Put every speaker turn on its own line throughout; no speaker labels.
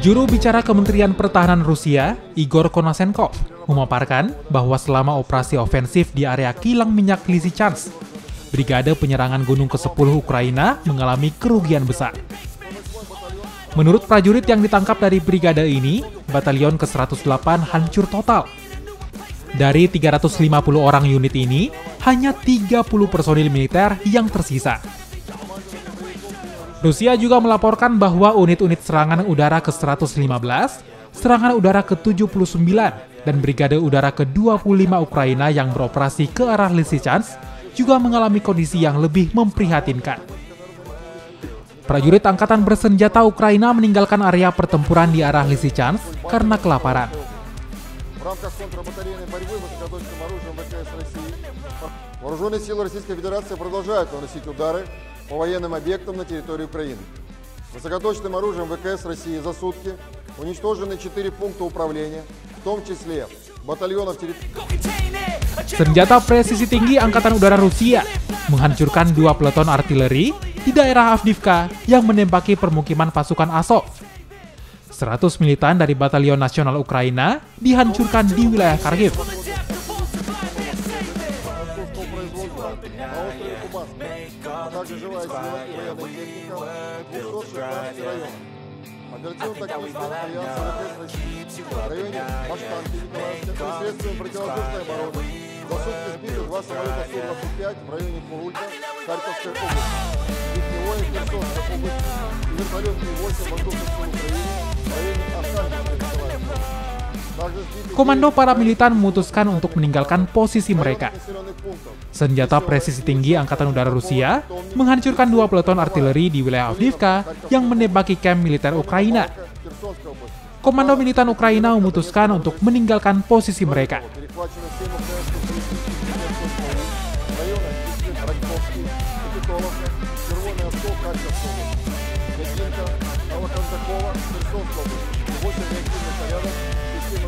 Juru bicara Kementerian Pertahanan Rusia, Igor Konasenkov, memaparkan bahwa selama operasi ofensif di area kilang minyak Lysychansk, Brigade Penyerangan Gunung ke-10 Ukraina mengalami kerugian besar. Menurut prajurit yang ditangkap dari brigade ini, batalion ke-108 hancur total. Dari 350 orang unit ini, hanya 30 personil militer yang tersisa. Rusia juga melaporkan bahwa unit-unit serangan udara ke-115, serangan udara ke-79, dan brigade udara ke-25 Ukraina yang beroperasi ke arah Lysychansk juga mengalami kondisi yang lebih memprihatinkan. Prajurit angkatan bersenjata Ukraina meninggalkan area pertempuran di arah Lysychansk karena kelaparan.
В рамках контрбатарейной борьбы высокоточным оружием ВКС России Вооруженные силы Российской Федерации продолжают наносить удары по военным объектам на территории Украины. Высокоточным оружием ВКС России за сутки уничтожены 4 пункта управления, в том числе батальонов территории
Senjata presisi tinggi Angkatan Udara Rusia menghancurkan dua peleton artileri di daerah Avdivka yang menembaki permukiman pasukan Azov. 100 militan dari Batalion Nasional Ukraina dihancurkan di wilayah Kharkiv.
московского производства на острове Кубанском, а также живая сила и военная техника в 216 районах. Оперативно-тактическая альянс ВКС России в районе Баштанки Николаевска и средствами противовоздушной обороны за сутки сбиты два самолета Су-25 в районе Курулька Харьковской области, Вихневое Херсонской области и вертолет Ми-8 воздушных сил Украины
Komando para militan memutuskan untuk meninggalkan posisi mereka. Senjata presisi tinggi Angkatan Udara Rusia menghancurkan dua peleton artileri di wilayah Avdiivka yang menembaki kamp militer Ukraina. Komando militan Ukraina memutuskan untuk meninggalkan posisi mereka.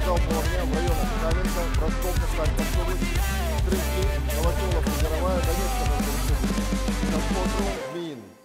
металл по огням в районах Каменка, Ростовка, Харьковской области, Крымки, Новоселов, Зеровая, Донецкая области, Костов, Змеиный.